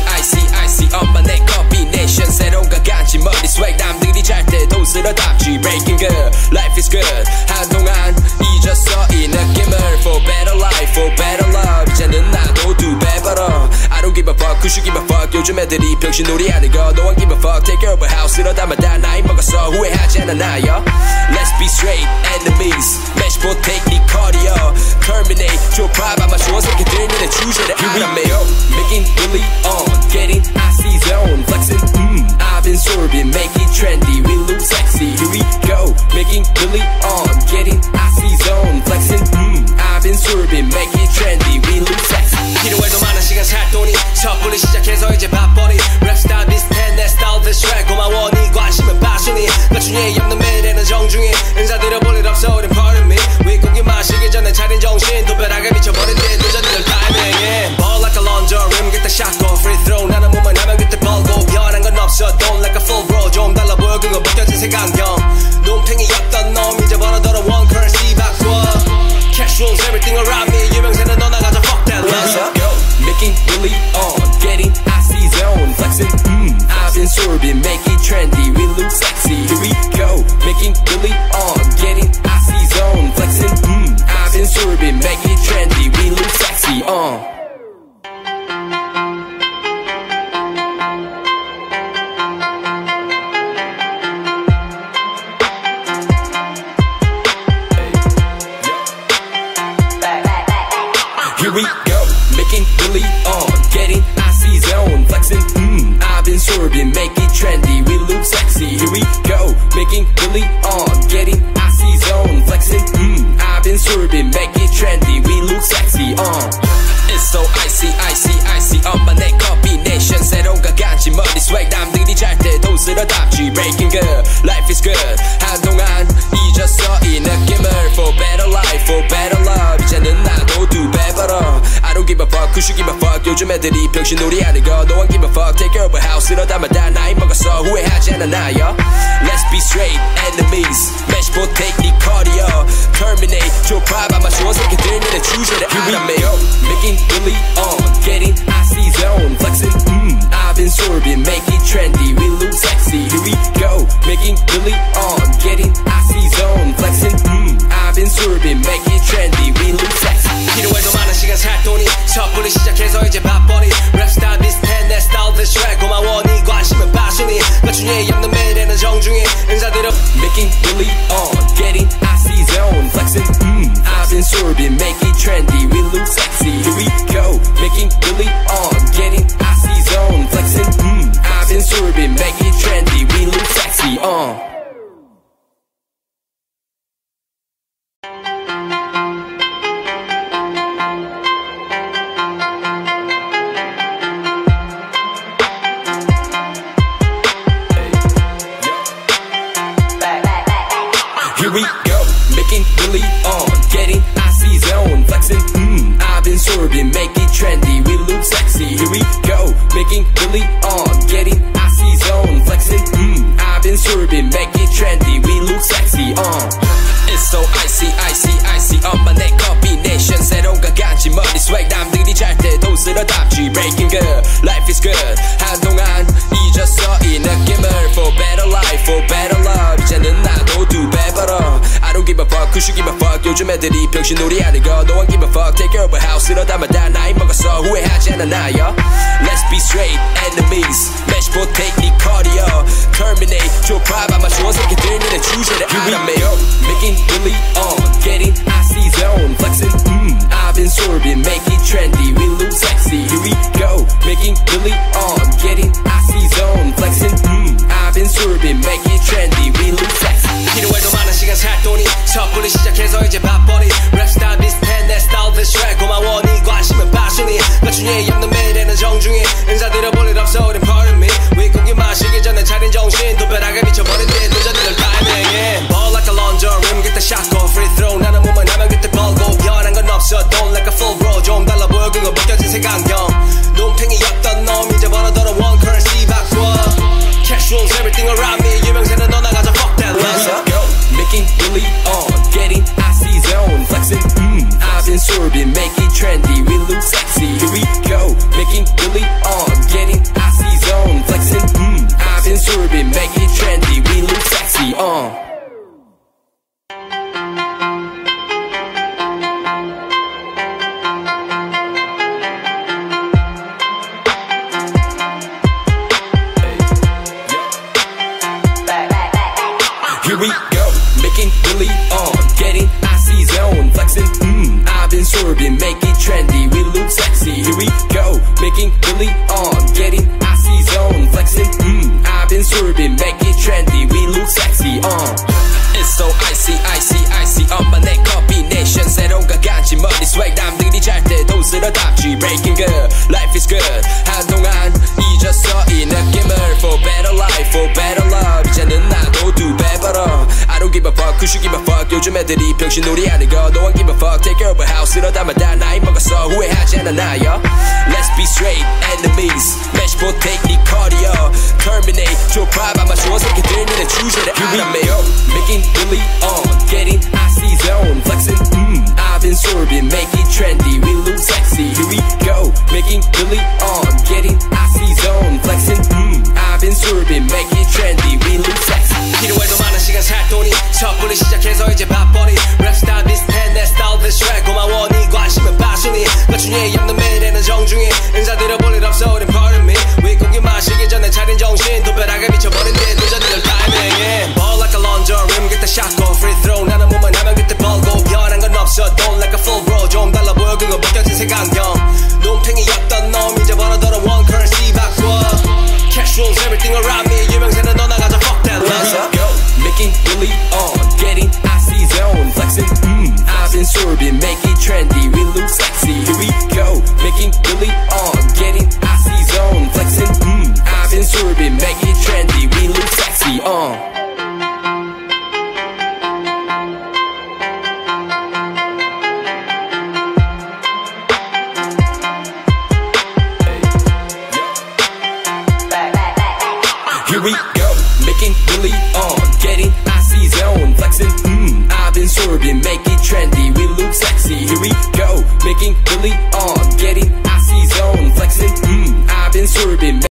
see I see I see 엄마내 combination 새로운 가간지 머리 swag 남들이 잘 때 돈 쓸어 담지 breaking good life is good don't give a fuck who should give a fuck 요즘 애들이 병신놀이 하는 거 No one give a fuck take over house 이러다만 다 나이 먹었어 후회하지 않아 나요 Let's be straight enemies match take 니 cardio terminate 좁아 아마 좋은 새끼들 눈에 주제를 알아매요 Making really on getting icy zone flexing mm I've been sorbing make it trendy we look sexy here we go making really on 섣불리 시작해서 이제 밥벌이. 랩스타일 비슷해 내 스타일 대쉬 고마워 네 관심은 passion이. 나중에 없는 매일에는 정중히 인사드려 볼일 없어 우린 pardon me. 윗고기 마시기 전에 차린 정신. 도배하게 미쳐버린 듯 늦어지는 타이밍에 Ball like a laundry rim get the shot go free throw. 나 Mm, I've make it trendy, Mm, I've been sorbing, make it trendy, we look sexy. Here we go, making really on, getting icy zone, flexing. Mm, I've been sorbing, make it trendy, we look sexy. Uh, it's so icy, icy, icy. 엄마 내 combination 새로운 가간지 머리 swag 남들이 잘 때 돈 쓸어 담지 breaking good, life is good. 한동안 잊었어 이 느낌을 for better life, for better love. 이제는 나도 두배 벌어. I don't give a fuck, who should give a fuck? 요즘 애들이 병신놀이 하는 거 No one give a fuck, take over house 이러다만 다 나이 먹었어 후회하지 않아 나요 Let's be straight enemies match take 니 cardio terminate 좁아 아마 좋은 새끼들 눈에 주제를 알아매요 Making really on, getting icy zone flexing mm, go, making really on, getting icy zone, flexing. Mm, I've been sorbing, make it trendy, we look sexy. Uh, it's so icy, icy, icy. 엄마 내 combination 새로운 가간지 머리 swag 남들이 잘 때 돈 쓸어 담지 breaking good, life is good. 한동안 잊었어 이 느낌을 for better life, for better love. 이제는 나도 두배 벌어. I don't give a fuck, who should give a fuck? 요즘 애들이 병신놀이 하는 거 No one give a fuck, take over house 이러다만 다 나이 먹었어 후회하지 않아 나요 Let's be straight enemies match take 니 cardio terminate 좁아 아마 좋은 새끼들 눈에 주제를 알아매요 Making really around. Billy on, oh, getting icy zone, flexing, mmm, I've been sorbing, make it trendy, we look sexy, here we go, making Billy on, getting icy zone, flexing, mmm, I've been sorbing, make don't give a fuck, who should give a fuck, 요즘 애들이 병신놀이 하는 거, no one give a fuck, take care of a house, 이러다만 다 나이 먹었어, 후회하지 않아 나요, let's be straight, enemies, match potato, 네 cardio, terminate, 좁아 아마 좋은 새끼들 니네 주제를 알아매, making Billy on, getting icy zone, flexing, mmm, I've been sorbing, make it trendy, we look sexy, here we go, making Billy on, on Here we go, making Illy on, getting icy zone, flexing, mmm, I've been sorbing, make it trendy, we look sexy. Here we go, making Illy on, getting icy zone, flexing, mmm, I've been sorbing.